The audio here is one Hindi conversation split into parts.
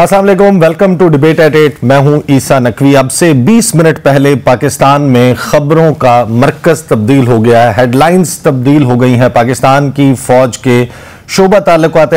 वालेकुम welcome to debate at eight मैं हूँ ईसा नकवी। अब से 20 मिनट पहले पाकिस्तान में खबरों का मरकज तब्दील हो गया है हेडलाइंस तब्दील हो गई हैं। पाकिस्तान की फौज के शोबा ताल्लुकात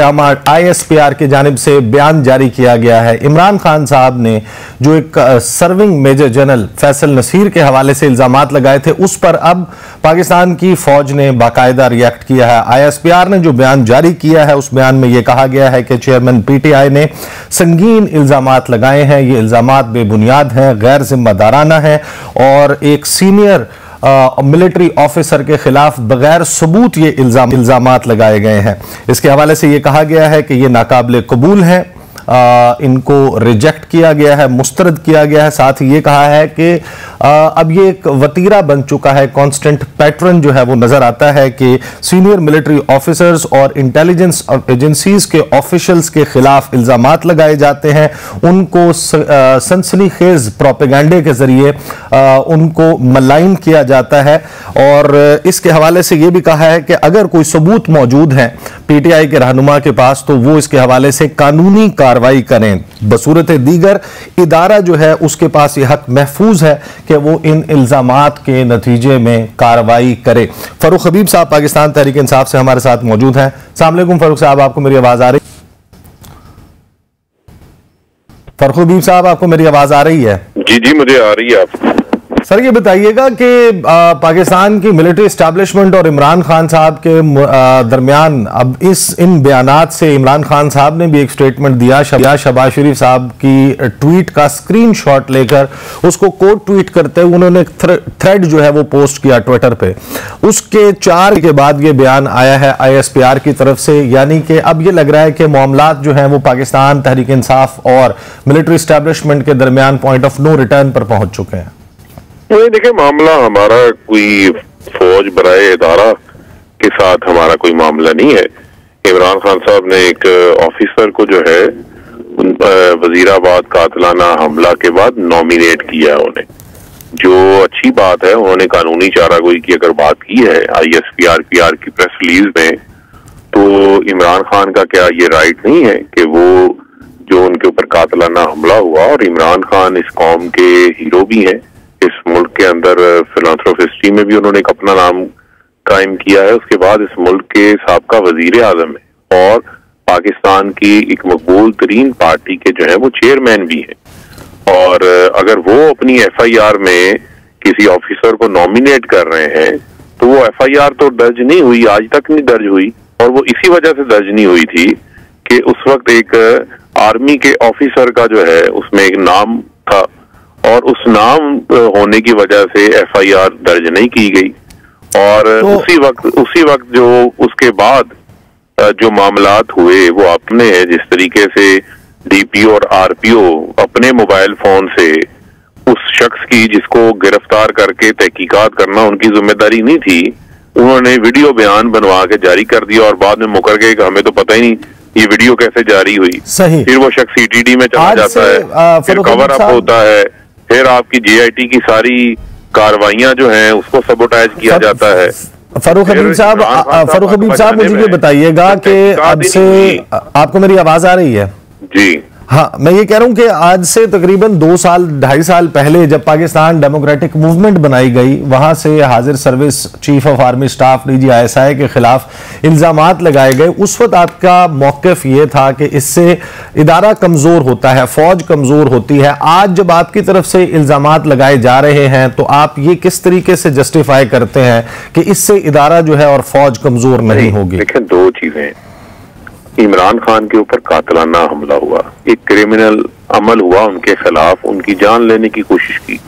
आई एस पी आर की जानब से बयान जारी किया गया है। इमरान खान साहब ने जो एक serving major general Faisal Naseer के हवाले से इल्ज़ाम लगाए थे, उस पर अब पाकिस्तान की फौज ने बाकायदा रिएक्ट किया है। आई एस पी आर ने जो बयान जारी किया है, उस बयान में यह कहा गया है कि चेयरमैन पी टी आई ने संगीन इल्ज़ाम लगाए हैं। ये इल्ज़ाम बेबुनियाद हैं, गैर जिम्मेदाराना है और एक सीनियर मिलिट्री ऑफिसर के खिलाफ बगैर सबूत ये इल्ज़ाम लगाए गए हैं। इसके हवाले से ये कहा गया है कि ये नाकाबले कबूल हैं। आ, इनको रिजेक्ट किया गया है मुस्तरद किया गया है। साथ ही ये कहा है कि अब ये एक वतीरा बन चुका है कांस्टेंट पैटर्न जो है वो नज़र आता है कि सीनियर मिलिट्री ऑफिसर्स और इंटेलिजेंस एजेंसीज के ऑफिशियल्स के खिलाफ इल्ज़ाम लगाए जाते हैं। उनको सनसनी खेज प्रोपेगेंडे के ज़रिए उनको मलाइन किया जाता है। और इसके हवाले से ये भी कहा है कि अगर कोई सबूत मौजूद है पीटीआई के रहनुमा के पास तो वो इसके हवाले से कानूनी कार्रवाई करें। बसूरत दीगर, इदारा जो है, उसके पास ये हक महफूज है कि वो इन इल्ज़ाम के नतीजे में कार्रवाई करे। फरूख हबीब साहब, पाकिस्तान तहरीक इंसाफ से हमारे साथ मौजूद हैं। सामकुम फरूख साहब, आपको मेरी आवाज़ आ रही फरूख हबीब साहब, आपको मेरी आवाज़ आ रही है? जी जी, मुझे आ रही है। आप सर, ये बताइएगा कि पाकिस्तान की मिलिट्री स्टैब्लिशमेंट और इमरान खान साहब के दरमियान अब इस, इन बयानात से इमरान खान साहब ने भी एक स्टेटमेंट दिया शबिया शबाज शरीफ साहब की ट्वीट का स्क्रीनशॉट लेकर उसको कोट ट्वीट करते हुए उन्होंने थ्रेड जो है वो पोस्ट किया ट्विटर पे। उसके चार के बाद ये बयान आया है आईएसपीआर की तरफ़ से, यानी कि अब ये लग रहा है कि मामला जो है वो पाकिस्तान तहरीक इंसाफ और मिलिट्री स्टैब्लिशमेंट के दरमियान पॉइंट ऑफ़ नो रिटर्न पर पहुँच चुके हैं। नहीं देखिए, मामला हमारा कोई फौज बराए इदारा के साथ हमारा कोई मामला नहीं है। इमरान खान साहब ने एक ऑफिसर को जो है वजीराबाद कातलाना हमला के बाद नॉमिनेट किया है उन्हें। जो अच्छी बात है, उन्होंने कानूनी चारा गोई की अगर बात की है I S P R P R की प्रेस रिलीज़ में तो इमरान खान का क्या ये राइट नहीं है कि वो जो उनके ऊपर कातलाना हमला हुआ, और इमरान खान इस कौम के हीरो भी हैं। इस मुल्क के अंदर फिलानथ्रोफिस्ट्री में भी उन्होंने एक अपना नाम कायम किया है। उसके बाद इस मुल्क के सबका वज़ीर आज़म है और पाकिस्तान की एक मकबूल तरीन पार्टी के जो है, वो चेयरमैन भी हैं। और अगर वो अपनी एफ़ आई आर में किसी ऑफिसर को नॉमिनेट कर रहे हैं तो वो एफ़ आई आर तो दर्ज नहीं हुई, आज तक नहीं दर्ज हुई। और वो इसी वजह से दर्ज नहीं हुई थी कि उस वक्त एक आर्मी के ऑफिसर का जो है, उसमें एक नाम था। और उस नाम होने की वजह से एफआईआर दर्ज नहीं की गई। और तो, उसी वक्त उसी वक्त जो उसके बाद जो मामलात हुए वो अपने हैं जिस तरीके से डीपीओ और आरपीओ अपने मोबाइल फ़ोन से उस शख्स की जिसको गिरफ़्तार करके तहकीकात करना उनकी ज़िम्मेदारी नहीं थी उन्होंने वीडियो बयान बनवा के जारी कर दिया और बाद में मुकर गए कि हमें तो पता ही नहीं ये वीडियो कैसे जारी हुई। सही। फिर वो शख्स सीटीडी में चला जाता है। फिर कवर अप होता है। फिर आपकी जेआईटी की सारी कार्रवाइयाँ जो हैं उसको सबोटाइज किया जाता है। फरूख हबीब साहब फरूख हबीब साहब मुझे ये बताइएगा कि अब से आपको मेरी आवाज़ आ रही है? जी। हाँ मैं ये कह रहा हूँ कि आज से तकरीबन दो साल ढाई साल पहले जब पाकिस्तान डेमोक्रेटिक मूवमेंट बनाई गई वहाँ से हाजिर service chief of army staff D G I S I के खिलाफ इल्ज़ाम लगाए गए। उस वक्त आपका मौकफ ये था कि इससे इदारा कमज़ोर होता है फौज कमज़ोर होती है। आज जब आपकी तरफ़ से इल्ज़ाम लगाए जा रहे हैं तो आप ये किस तरीके से जस्टिफाई करते हैं कि इससे इदारा जो है और फौज कमज़ोर नहीं होगी? देखिए दो चीज़ें इमरान खान के ऊपर कातलाना हमला हुआ। एक क्रिमिनल अमल हुआ उनके खिलाफ, उनकी जान लेने की कोशिश की।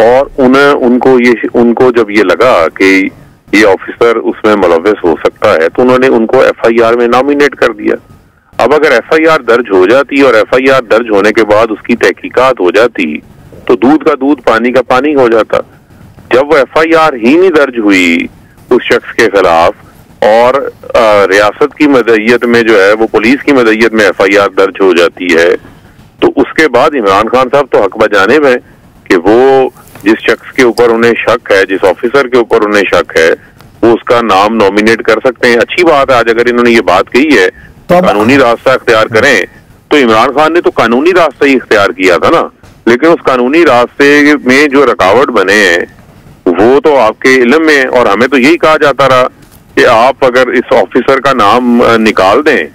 और उन्हें, उनको ये, उनको जब ये लगा कि ये ऑफिसर उसमें मुलविस हो सकता है तो उन्होंने उनको एफआईआर में नॉमिनेट कर दिया। अब अगर एफआईआर दर्ज हो जाती और एफआईआर दर्ज होने के बाद उसकी तहकीकात हो जाती तो दूध का दूध, पानी का पानी हो जाता। जब वो एफआईआर ही नहीं दर्ज हुई उस शख्स के खिलाफ और रियासत की मदयत में जो है वो पुलिस की मदयत में एफ़ आई आर दर्ज हो जाती है। तो उसके बाद इमरान खान साहब तो हकबा बजाने है कि वो जिस शख्स के ऊपर उन्हें शक है जिस ऑफिसर के ऊपर उन्हें शक है वो उसका नाम नॉमिनेट कर सकते हैं। अच्छी बात है आज अगर इन्होंने ये बात कही है तो कानूनी रास्ता अख्तियार करें तो इमरान खान ने तो कानूनी रास्ता ही इख्तियार किया था ना। लेकिन उस कानूनी रास्ते में जो रुकावट बने हैं वो तो आपके इलम में और हमें तो यही कहा जाता रहा कि आप अगर इस ऑफिसर का नाम निकाल दें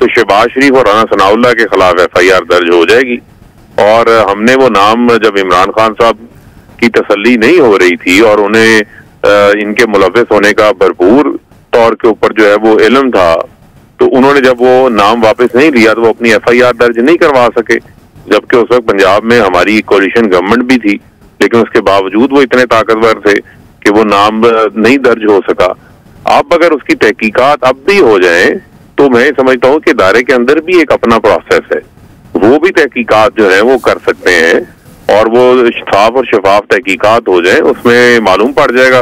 तो शहबाज शरीफ और राना सनाउल्ला के खिलाफ एफ़ आई आर दर्ज हो जाएगी। और हमने वो नाम जब इमरान खान साहब की तसल्ली नहीं हो रही थी और उन्हें इनके मुलविस होने का भरपूर तौर के ऊपर जो है वो इलम था तो उन्होंने जब वो नाम वापस नहीं लिया तो वो अपनी एफ़ आई आर दर्ज नहीं करवा सके। जबकि उस वक्त पंजाब में हमारी कोलिशन गवर्नमेंट भी थी, लेकिन उसके बावजूद वो इतने ताकतवर थे कि वो नाम नहीं दर्ज हो सका। अब अगर उसकी तहकीकात अब भी हो जाए तो मैं समझता हूँ कि दायरे के अंदर भी एक अपना प्रोसेस है। वो भी तहकीकात जो है वो कर सकते हैं और वो साफ़ और शफाफ तहकीकात हो जाए उसमें मालूम पड़ जाएगा।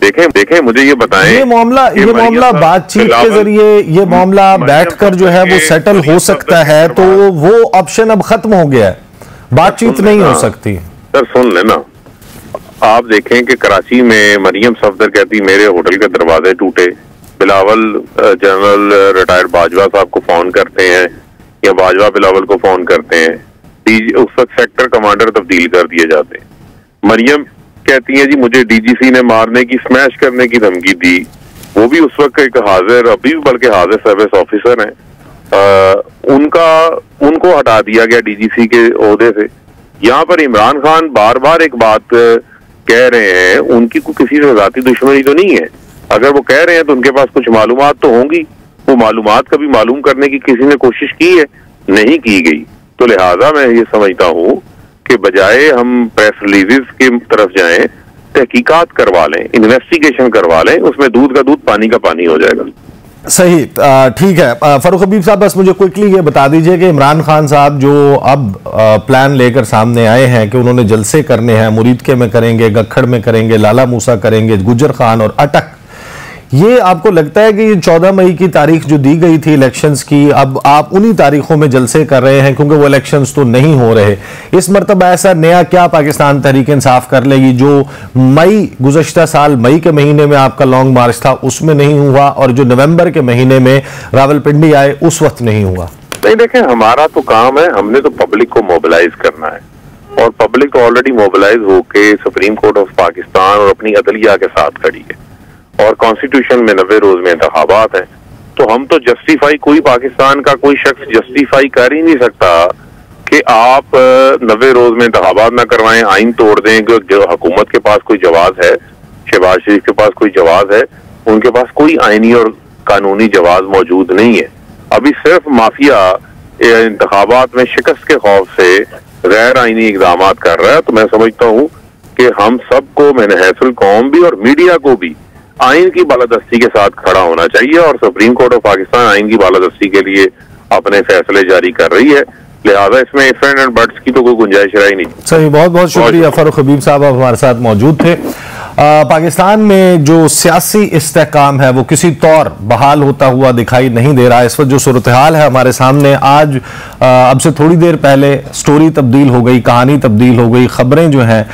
देखें देखें मुझे ये बताएँ ये मामला ये मामला बातचीत के ज़रिए ये मामला बैठकर जो है वो सेटल हो सकता है तो वो ऑप्शन अब खत्म हो गया है। बातचीत नहीं हो सकती। सर सुन लेना। आप देखें कि कराची में मरियम सफदर कहती, मेरे होटल के दरवाजे टूटे। बिलावल जनरल रिटायर्ड बाजवा साहब को फ़ोन करते हैं, या बाजवा बिलावल को फ़ोन करते हैं। उस वक्त सेक्टर कमांडर तब्दील कर दिए जाते हैं। मरियम कहती है, जी, मुझे डीजीसी ने मारने की, स्मैश करने की धमकी दी। वो भी उस वक्त एक हाजिर, अभी भी बल्कि हाजिर सर्विस ऑफिसर हैं। उनका, उनको हटा दिया गया डीजीसी के अहदे से। यहाँ पर इमरान खान बार बार एक बात कह रहे हैं, उनकी कोई किसी से जाती दुश्मनी तो नहीं है। अगर वो कह रहे हैं तो उनके पास कुछ मालूम तो होंगी। वो मालूम कभी मालूम करने की किसी ने कोशिश की है? नहीं की गई। तो लिहाजा मैं ये समझता हूँ कि बजाय हम प्रेस रिलीजेस की तरफ़ जाएँ, तहकीकात करवा लें इन्वेस्टिगेशन करवा लें, उसमें दूध का दूध पानी का पानी हो जाएगा। सही ठीक है। फरूख हबीब साहब, बस मुझे क्विकली ये बता दीजिए कि इमरान खान साहब जो अब प्लान लेकर सामने आए हैं कि उन्होंने जलसे करने हैं मुरीदके में करेंगे गखड़ में करेंगे, लाला मूसा करेंगे, गुजर खान और अटक ये आपको लगता है कि ये चौदह मई की तारीख जो दी गई थी इलेक्शंस की, अब आप उन्हीं तारीखों में जलसे कर रहे हैं, क्योंकि वो इलेक्शंस तो नहीं हो रहे। इस मरतबा ऐसा नया क्या पाकिस्तान तहरीक इंसाफ कर लेगी, जो मई, गुजशत साल मई के महीने में आपका लॉन्ग मार्च था, उसमें नहीं हुआ, और जो नवंबर के महीने में रावलपिंडी आए, उस वक्त नहीं हुआ? नहीं, देखें, हमारा तो काम है, हमने तो पब्लिक को मोबिलाइज करना है। और पब्लिक ऑलरेडी मोबिलाइज होके सुप्रीम कोर्ट ऑफ़ पाकिस्तान और अपनी अदलिया के साथ खड़ी है। और कॉन्स्टिट्यूशन में नब्बे रोज में इंतबात है। तो हम तो जस्टिफाई कोई पाकिस्तान का कोई शख्स जस्टिफाई कर ही नहीं सकता कि आप नब्बे रोज में इंतबात ना करवाएँ आइन तोड़ दें जो हुकूमत के पास कोई जवाब है, शहबाज शरीफ के पास कोई जवाब है, उनके पास कोई आइनी और कानूनी जवाब मौजूद नहीं है। अभी सिर्फ़ माफिया इंतबात में शिकस्त के खौफ से गैर आइनी इकदाम कर रहा है। तो मैं समझता हूँ कि हम सबको, मैंने हैसल कौम भी और मीडिया को भी आइन की बालादस्ती के साथ खड़ा होना चाहिए और सुप्रीम कोर्ट ऑफ़ पाकिस्तान आइन की बालादस्ती के लिए अपने फैसले जारी कर रही है। लिहाजा इसमें इफेंट एंड बर्ड्स की तो कोई गुंजाइश रही नहीं। सही बहुत बहुत शुक्रिया फरूख हबीब साहब आप हमारे साथ मौजूद थे। आ, पाकिस्तान में जो सियासी इस्तेकाम है वो किसी तौर बहाल होता हुआ दिखाई नहीं दे रहा इस वक्त जो सूरत हाल है हमारे सामने आज आ, अब से थोड़ी देर पहले स्टोरी तब्दील हो गई कहानी तब्दील हो गई खबरें जो हैं